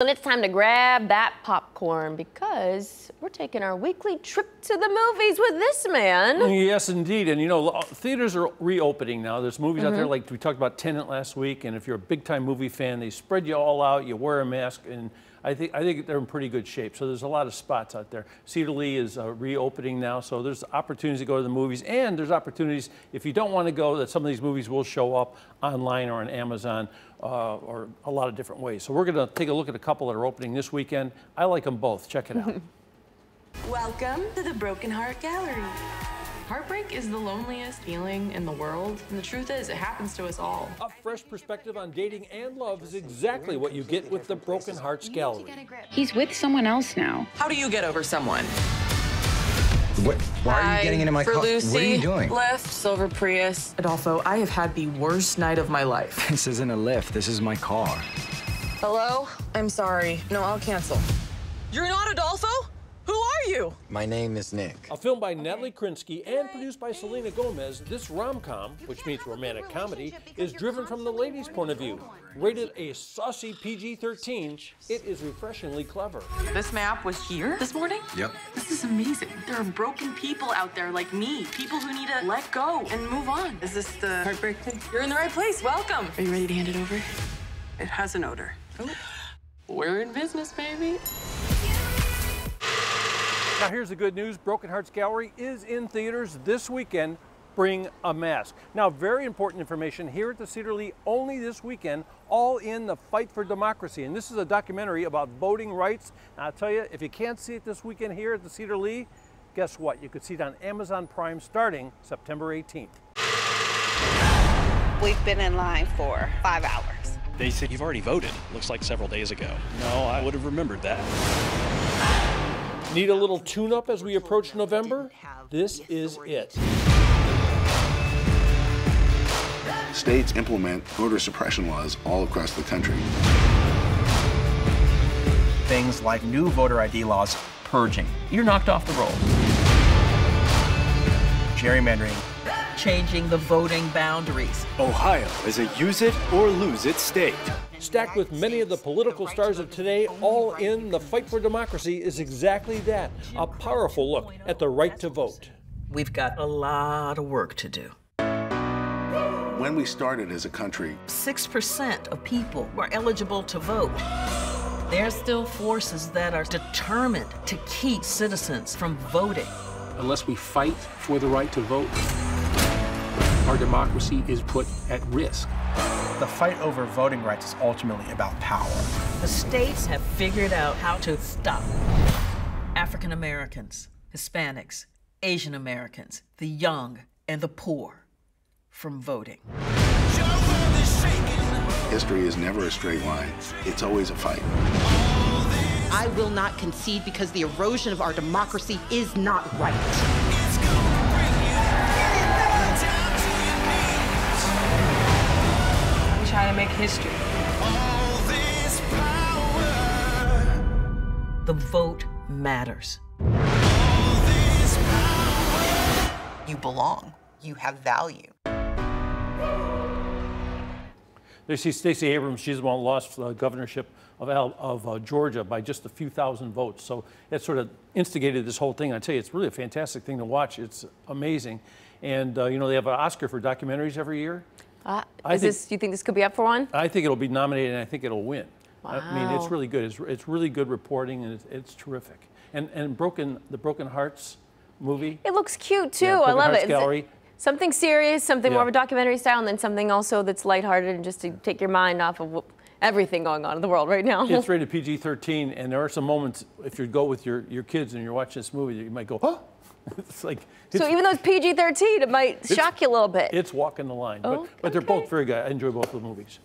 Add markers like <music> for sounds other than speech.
And it's time to grab that popcorn because we're taking our weekly trip to the movies with this man. Yes, indeed. And you know, theaters are reopening now. There's movies mm -hmm. out there mm-hmm. like we talked about Tenet last week. And if you're a big time movie fan, they spread you all out, you wear a mask, and I think I think they're in pretty good shape. So there's a lot of spots out there. Cedar Lee is uh, reopening now, so there's opportunities to go to the movies, and there's opportunities if you don't want to go that some of these movies will show up online or on Amazon uh, or a lot of different ways. So we're going to take a look at a couple that are opening this weekend. I like them both. Check it out. <laughs> Welcome to the Broken Heart Gallery. Heartbreak is the loneliest feeling in the world, and the truth is, it happens to us all. A fresh perspective on dating and love is exactly what you get with the Broken Hearts Gallery. He's with someone else now. How do you get over someone? What? Why are you getting into my car? What are you doing? Lyft, silver Prius. Adolfo, I have had the worst night of my life. <laughs> This isn't a Lyft. This is my car. Hello? I'm sorry. No, I'll cancel. You're not Adolfo? Who are you? My name is Nick. A film by Natalie Krinsky and produced by Selena Gomez, this rom-com, which means romantic comedy, is driven from the lady's point of view. Rated a saucy PG-13, it is refreshingly clever. This map was here this morning? Yep. This is amazing. There are broken people out there like me, people who need to let go and move on. Is this the heartbreak thing? You're in the right place. Welcome. Are you ready to hand it over? It has an odor. Oh. We're in business, baby. Now here's the good news. Broken Hearts Gallery is in theaters this weekend. Bring a mask. Now, very important information here at the Cedar Lee only this weekend, all in the fight for democracy. And this is a documentary about voting rights. And I'll tell you, if you can't see it this weekend here at the Cedar Lee, guess what? You could see it on Amazon Prime starting September 18th. We've been in line for five hours. They said you've already voted. Looks like several days ago. No, I would have remembered that. Need a little tune up as we approach November? This is it. States implement voter suppression laws all across the country. Things like new voter ID laws, purging. You're knocked off the roll. Gerrymandering. Changing the voting boundaries. Ohio is a use it or lose it state stacked with many of the political stars of today, all in the fight for democracy, is exactly that a powerful look at the right to vote. We've got a lot of work to do. When we started as a country, 6% of people were eligible to vote. There are still forces that are determined to keep citizens from voting. Unless we fight for the right to vote, our democracy is put at risk. The fight over voting rights is ultimately about power. The states have figured out how to stop African Americans, Hispanics, Asian Americans, the young, and the poor from voting. History is never a straight line. It's always a fight. I will not concede because the erosion of our democracy is not right. I'm trying to make history. The vote matters. You belong. You have value. They see Stacey Abrams, she's the one who lost the governorship of, Al, of uh, Georgia by just a few thousand votes. So it sort of instigated this whole thing. I tell you, it's really a fantastic thing to watch. It's amazing. And, uh, you know, they have an Oscar for documentaries every year. Uh, is think, this, do you think this could be up for one? I think it'll be nominated and I think it'll win. Wow. I mean, it's really good. It's, it's really good reporting and it's, it's, terrific. And, and Broken, the Broken Hearts movie. It looks cute too. Yeah, I love Hearts it. Gallery. Something serious, something yeah. more of a documentary style, and then something also that's lighthearted and just to take your mind off of everything going on in the world right now. It's <laughs> rated PG-13, and there are some moments, if you go with your, your kids and you're watching this movie, you might go, oh, <laughs> it's like it's, so even though it's PG-13, it might shock you a little bit. It's walking the line, but, okay. but they're both very good. I enjoy both of the movies.